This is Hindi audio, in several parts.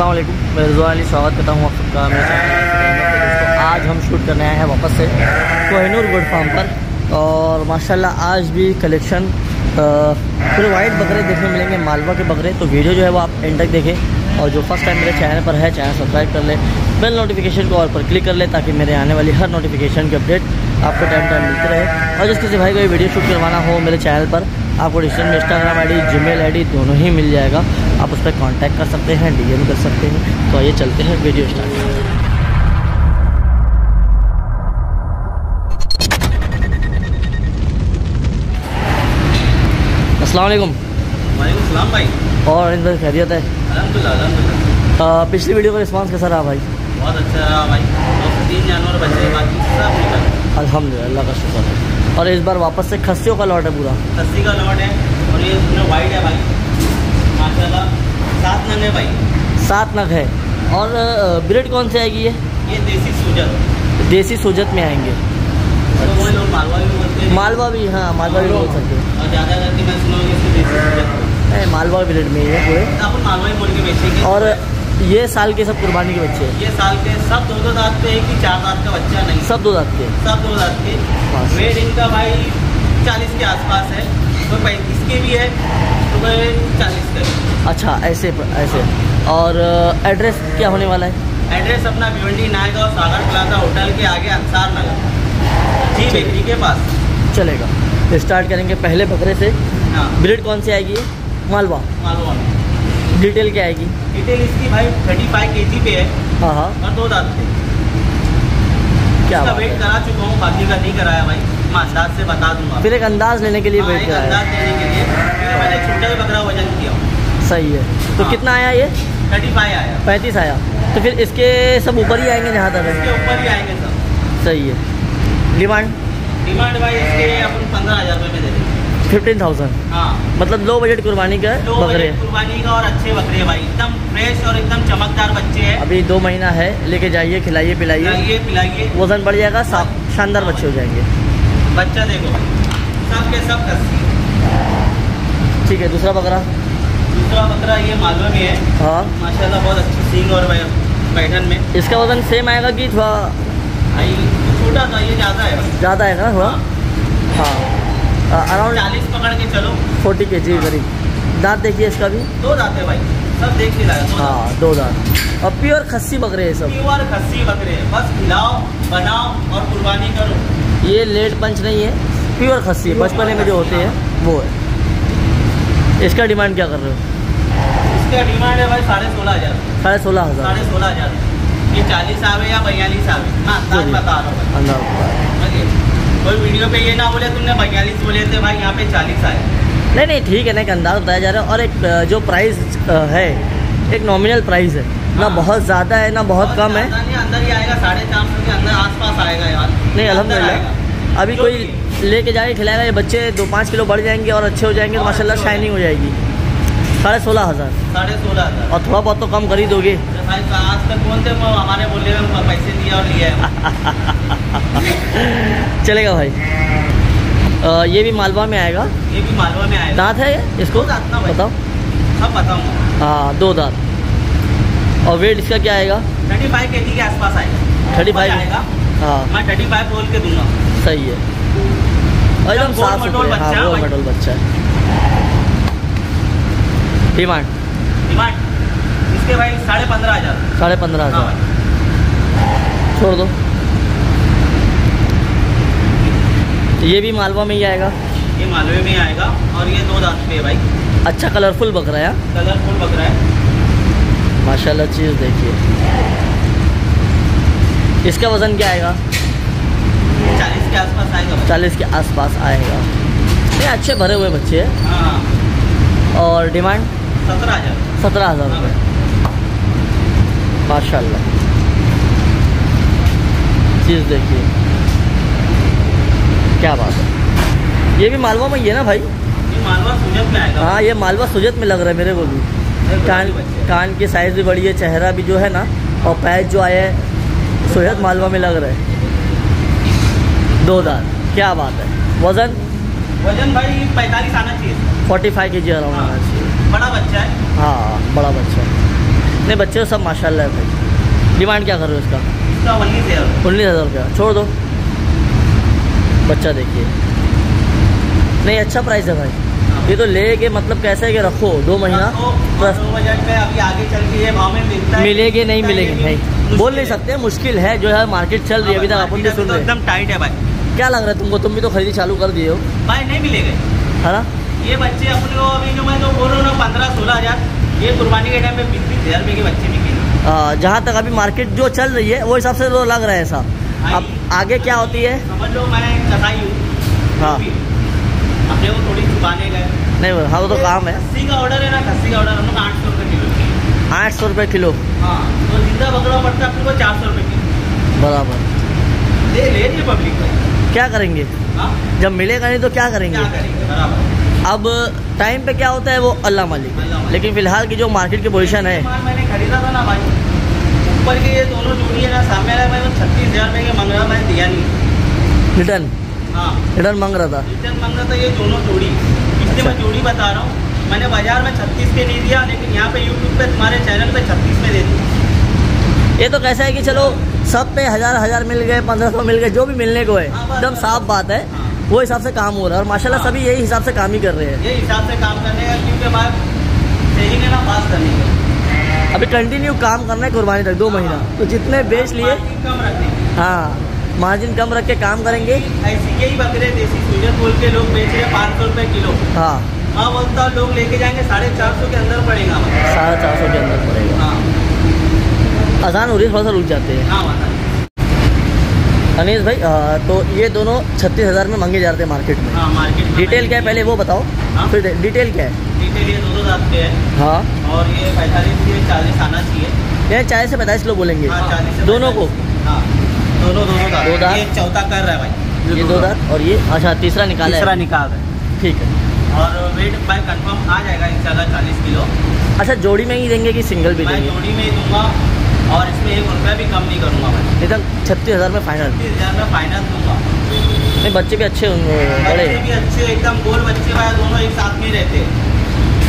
असलम मैं रिजवान अली, स्वागत करता हूँ आप सबका। मेरे आज हम शूट करने आए हैं वापस से कोहिनूर गुड फार्म पर। और माशाल्लाह, आज भी कलेक्शन पूरे वाइट बकरे देखने मिलेंगे, मालवा के बकरे। तो वीडियो जो है वो आप एंड तक देखें। और जो फ़र्स्ट टाइम मेरे चैनल पर है चैनल सब्सक्राइब कर लें बेल नोटिफिकेशन को और पर क्लिक कर ले, ताकि मेरे आने वाली हर नोटिफिकेशन की अपडेट आपको टाइम टाइम मिलती रहे। और जिस किसी भाई को वीडियो शूट करवाना हो मेरे चैनल पर, आपको डिस्टन में इंस्टाग्राम आई डी जी दोनों ही मिल जाएगा। आप उस पर कॉन्टैक्ट कर सकते हैं डीएम कर सकते हैं। तो आइए चलते हैं वीडियो स्टार्ट असलम वालेकुम भाई। और इन खैरियत है? पिछली वीडियो का रिस्पांस कैसा रहा भाई? बहुत अच्छा रहा भाई। तीन जानवर बचे बाकी सब निकल अल्हम्दुलिल्लाह का शुक्र है। और इस बार वापस से खस्सियों का लॉट है पूरा। खस्सी का लॉट है और ये पूरा वाइट है भाई। माशाल्लाह सात नग है भाई। सात नग है। और ब्रेड कौन से आएगी ये? ये देसी सूजत देसी सूजत में आएँगे। तो मालवा भी बोलते हैं। मालवा भी हाँ मालवा भी बोल सकते हैं। और ज़्यादा करके मैं सुना इसको देसी सूजत नहीं मालवा ब्रेड में ही है पूरे। अपन मालवा ही बोल के बेचेंगे। और ये साल के सब कुर्बानी के बच्चे हैं। ये साल के सब दो दो दांत एक ही चार दांत का बच्चा नहीं? सब दो दांत के। सब दो दांत के। वेट इनका भाई चालीस के आसपास है कोई पैंतीस के भी है तो कोई चालीस का अच्छा ऐसे ऐसे। और एड्रेस क्या होने वाला है? एड्रेस अपना भिवंडी नायगांव सागर प्लाजा होटल के आगे अंसार नगर। जी बेकरी के पास। चलेगा। स्टार्ट करेंगे पहले बकरे से। हाँ। ब्रिड कौन सी आएगी? मालवा। मालवा। डिटेल क्या आएगी? डिटेल इसकी भाई थर्टी फाइव के जी पे है। हाँ हाँ। और दो दांत पे क्या इसका वेट करा चुका हूँ बाकी का नहीं कराया भाई। मैं अंदाज से बता दूँगा। फिर एक अंदाज लेने के लिए हाँ, वेट एक कराया। अंदाज देने के लिए। मैंने छोटा ही बकरा वज़न सही है तो हाँ। कितना आया ये? थर्टी फाइव आया। पैंतीस आया। तो फिर इसके सब ऊपर ही आएँगे जहाँ तक इसके ऊपर ही आएँगे सब। सही है। डिमांड? डिमांड भाई इसके अपन पंद्रह हज़ार रुपये में दे देंगे। Fifteen thousand? हाँ। मतलब लो बजट कुर्बानी का दो बकरे। कुर्बानी का और अच्छे बकरे भाई। एकदम फ्रेश और एकदम चमकदार बच्चे हैं। अभी दो महीना है लेके जाइए खिलाइए पिलाइए। पिलाइए। वज़न बढ़ जाएगा सा- शानदार बच्चे हो जाएँगे। बच्चा देखो। सब के सब ठीक है दूसरा बकरा। दूसरा बकरा ये मालवा में है। हाँ। माशाल्लाह बहुत अच्छी सींग और पैटर्न में। इसका वज़न सेम आएगा कि थोड़ा छोटा सा ये ज़्यादा है। ज़्यादा आएगा ना थोड़ा हाँ। अराउंड चालीस पकड़ के चलो। फोर्टी के जी करीब। दांत देखिए इसका भी। दो दांत है भाई। सब देख के लाया हाँ दो दांत। और प्योर खस्सी बकरे हैं सब। प्योर खस्सी बकरे हैं। बस खिलाओ बनाओ और कुर्बानी करो। ये लेट पंच नहीं है। प्योर खस्सी बचपने में जो होते हैं। वो है। इसका डिमांड क्या कर रहे हो? इसका डिमांड है भाई साढ़े सोलह हज़ार। साढ़े सोलह हज़ार। साढ़े सोलह हज़ार। ये चालीस आवे या बयालीस आवे? मैं। अंदाज बता रहा हूँ। कोई वीडियो पे ये ना बोले तुमने बयालीस बोले थे भाई यहाँ पे चालीस आए। नहीं नहीं ठीक है ना एक अंदाज बताया जा रहा है। और एक जो प्राइस है एक नॉमिनल प्राइस है। ना हाँ। बहुत ज़्यादा है ना बहुत कम है। अंदर ही आएगा साढ़े चार सौ के अंदर आसपास आएगा यार। नहीं अलहमदिल्ला। अभी कोई। लेके जाके खिलाएगा ये बच्चे दो पाँच किलो बढ़ जाएँगे और अच्छे हो जाएँगे तो माशाल्लाह शाइनिंग हो जाएगी। साढ़े सोलह हज़ार। साढ़े सोलह हज़ार। और थोड़ा बहुत तो कम कर ही दोगे। तो आज तक कौन थे हमारे बोले में पैसे दिया और लिया चलेगा भाई। ये भी मालवा में आएगा। ये भी मालवा में आएगा। दांत है इसको। बताओ। सब बताऊँगा हाँ दो दांत। और वेट इसका क्या आएगा? थर्टी फाइव के जी के आसपास आएगा। 35 आएगा। हाँ। मैं थर्टी फाइव बोल के दूँगा। सही है। और एकदम साफ़ सुथरे हाँ। बच्चा है गोल भाई। मटोल बच्चा है। डिमांड। डिमांड। इसके भाई साढ़े पंद्रह हज़ार। साढ़े पंद्रह हाँ हज़ार। छोड़ दो। ये भी मालवा में ही आएगा। ये मालवे में ही आएगा और ये दो दांत पे है भाई। अच्छा कलरफुल बकरा है हाँ? कलरफुल बकरा है। माशाल्लाह चीज़ देखिए। इसका वज़न क्या आएगा? के आसपास आएगा चालीस के आसपास आएगा। ये अच्छे भरे हुए बच्चे हैं। हाँ। और डिमांड? सत्रह हज़ार। सत्रह हज़ार हाँ। रुपये माशा चीज़ देखिए। क्या बात है। ये भी मालवा में ही है ना भाई? ये मालवा सूजत में आएगा। हाँ ये मालवा सुजत में लग रहा है मेरे को भी। कान कान की साइज़ भी बड़ी है चेहरा भी जो है ना और पैच जो आया है सुजत मालवा में लग रहा है। दो दांत क्या बात है। वज़न? वज़न भाई पैंतालीस आना चाहिए। फोर्टी फाइव के जी अराउंड हाँ। आना चाहिए। बड़ा बच्चा है। हाँ बड़ा बच्चा नहीं बच्चे तो सब माशाल्लाह है भाई। डिमांड क्या कर रहे हो इसका? इसका उन्नीस हज़ार। रुपया। छोड़ दो। बच्चा देखिए। नहीं अच्छा प्राइस है भाई। ये तो ले के मतलब कैसे है कि रखो दो महीना। बस। दो बजट अभी आगे चल के ये मिलता है। मिलेगी नहीं मिलेगी नहीं बोल नहीं सकते मुश्किल है जो है मार्केट चल रही है अभी तक अपन सुन तो रहे हैं। एकदम टाइट है भाई। क्या लग रहा है तुमको? तुम भी तो खरीदी चालू कर दिए हो। भाई नहीं मिलेगा। है ना? ये बच्चे अपने को अभी जो मैं जो बोल रहा हूँ ना पंद्रह सोलह हज़ार ये कुर्बानी के टाइम पे बीस बीस हज़ार रुपये के बच्चे बिकेंगे। आ, जहाँ तक अभी मार्केट जो चल रही है वो हिसाब से तो लग रहा है ऐसा। अब आगे क्या होती है? समझ लो मैं कसाई हूँ। हाँ। अपने को थोड़ी छुपाने गए नहीं हाँ वो तो काम है। खस्सी का ऑर्डर है ना खस्सी का ऑर्डर हम लोग आठ सौ रुपये किलो आठ सौ रुपये किलो। हाँ तो ज़िंदा बकरा पड़ता है अपने को चार सौ रुपये किलो। बराबर। ले ले रही पब्लिक भाई क्या करेंगे? हाँ? जब मिलेगा नहीं तो क्या करेंगे? क्या करेंगे अब टाइम पे क्या होता है वो अल्लाह मालिक। लेकिन फ़िलहाल की जो मार्केट की पोजीशन है। मैंने खरीदा था ना भाई। ऊपर के ये दोनों जोड़ी है ना सामने वाला मैं छत्तीस हज़ार रुपये के मंग रहा मैंने दिया नहीं। रिटर्न हाँ। रिटर्न मांग रहा था? रिटर्न मांग रहा था ये दोनों जोड़ी इसलिए मैं अच्छा। जोड़ी बता रहा हूँ। मैंने बाज़ार में छत्तीस के नहीं दिया लेकिन यहाँ पे यूट्यूब पे तुम्हारे चैनल पे छत्तीस में दे दिया। ये तो कैसा है कि चलो सब पे हज़ार हज़ार मिल गए पंद्रह सौ मिल गए जो भी मिलने को है हाँ, एकदम साफ़ बात है हाँ। वो हिसाब से काम हो रहा है और माशाल्लाह हाँ। सभी यही हिसाब से काम ही कर रहे हैं। ये हिसाब से काम करने का क्योंकि सेलिंग ना पास करने का अभी कंटिन्यू काम करना है कुर्बानी तक दो महीना। तो जितने बेच लिए कम हाँ मार्जिन कम रख के काम करेंगे। ऐसी के ही बकरे देसी सूजन बोल के लोग बेच रहे हैं पाँच सौ रुपये किलो। हाँ। हाँ बोलता हूँ लोग लेके जाएँगे साढ़े चार सौ के अंदर पड़ेगा। साढ़े चार सौ के अंदर पड़ेगा। हाँ। आसान हो रही है थोड़ा सा रुक जाते हैं। हाँ अनिल भाई आ, तो ये दोनों छत्तीस हज़ार में मांगे जा रहे हैं मार्केट में। हाँ मार्केट डिटेल क्या है पहले वो बताओ। हाँ? फिर डिटेल क्या है? डिटेल ये दांत है। हाँ। और ये पैंतालीस से चालीस आना चाहिए। ये चालीस से पैंतालीस लोग बोलेंगे। हाँ दोनों को? हाँ दोनों दोनों दांत दो दांत? चौथा कर रहा है भाई। ये दो दांत? और ये? अच्छा तीसरा निकाल तीसरा है निकाल है। ठीक है। और वेट भाई कंफर्म आ जाएगा इंशाल्लाह चालीस किलो। अच्छा जोड़ी में ही देंगे कि सिंगल भी देंगे? जोड़ी में ही दूँगा। और इसमें एक रुपया भी कम नहीं करूँगा मैं। एकदम छत्तीस हज़ार में फाइनल छत्तीस हज़ार में फाइनल दूँगा। नहीं बच्चे भी अच्छे होंगे बड़े। बच्चे भी अच्छे एकदम गोल बच्चे भाई दोनों एक साथ में ही रहते हैं।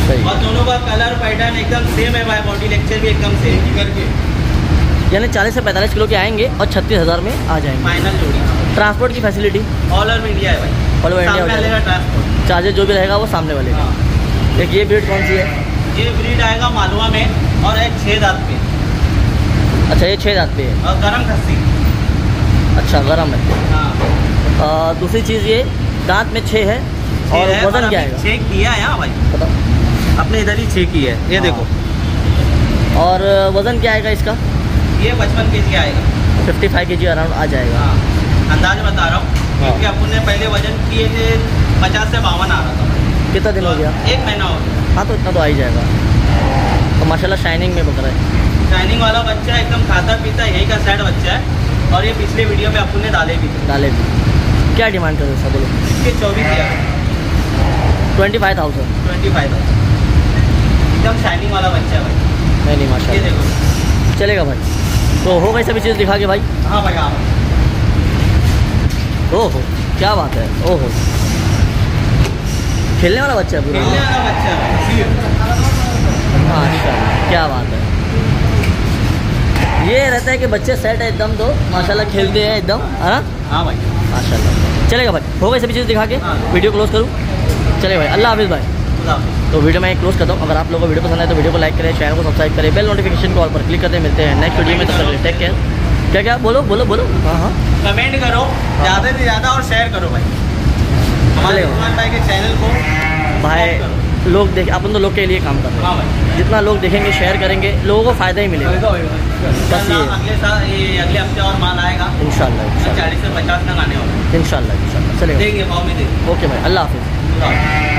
सही। और दोनों का कलर पैटर्न एकदम सेम है भाई बॉडी लेक्चर भी एकदम सेम करके। यानी चालीस से पैंतालीस किलो के आएँगे और छत्तीस हज़ार में आ जाएँगे। फाइनल जोड़ी। ट्रांसपोर्ट की फैसिलिटी ऑल ओवर इंडिया है भाई। हो वाले का ट्रांसपोर्ट चार्जेस जो भी रहेगा वो सामने वाले का। हाँ। एक ये ब्रीड कौन सी है? ये ब्रीड आएगा मालवा में और एक छः दांत पे अच्छा ये छः दांत पे है गरम खस्सी अच्छा गरम है। हाँ। आ, दूसरी चीज़ ये दांत में छः है और वज़न क्या है? छः किया है हाँ भाई। बताओ। अपने इधर ही छः की है ये हाँ। देखो। और वज़न क्या आएगा इसका? ये पचपन के जी आएगा। फिफ्टी फाइव के जी अराउंड आ जाएगा। हाँ। अंदाज बता रहा हूँ हाँ। क्योंकि अपन ने पहले वज़न किए थे पचास से बावन आ रहा था कितना दिन हो गया? एक महीना हो गया। हाँ तो इतना तो आ ही जाएगा। तो माशाल्लाह शाइनिंग में बकरा है। शाइनिंग वाला बच्चा एकदम खाता पीता यही का सेट बच्चा है। और ये पिछले वीडियो में अपन ने डाले भी। थे डाले भी। क्या डिमांड कर रहे हो बोलो इसके चौबीस हज़ार। Twenty five thousand twenty five thousand एकदम शाइनिंग वाला बच्चा है भाई। नहीं नहीं माशा देखो। चलेगा भाई। तो हो गई सभी चीज़ दिखा के भाई? हाँ भाई हाँ। ओहो क्या बात है। ओहो। खेलने वाला बच्चा है खेलने वाला बच्चा है। हाँ अच्छा क्या बात है। ये रहता है कि बच्चे सेट है एकदम तो माशाल्लाह खेलते हैं एकदम है हाँ भाई। माशाल्लाह। चलेगा भाई हो गई सभी चीज़ दिखा के हाँ। वीडियो क्लोज करूँ? चलेगा भाई अल्लाह हाफिज़ भाई। तो वीडियो मैं क्लोज करता हूँ अगर आप लोगों को वीडियो पसंद आए तो वीडियो को लाइक करें चैनल को सब्सक्राइब करें बेल नोटिफिकेशन कॉल पर क्लिक करते हैं मिलते हैं नेक्स्ट वीडियो में तब तक टेक केयर क्या क्या? बोलो बोलो बोलो। हाँ हाँ। कमेंट करो ज़्यादा से ज़्यादा और शेयर करो भाई। हमारे। भाई के चैनल को भाई लोग देख अपन तो लोग के लिए काम कर रहे हाँ। हैं जितना लोग देखेंगे शेयर करेंगे लोगों को फ़ायदा ही मिलेगा। बस ये अगले साल ये अगले हफ़्ते और माल आएगा। इन इंशाल्लाह। चालीस से पचास तक आने वाले। इनशाला चलिए चलेगा। देंगे भाव में देंगे। ओके भाई अल्लाह हाफि हाफिज़।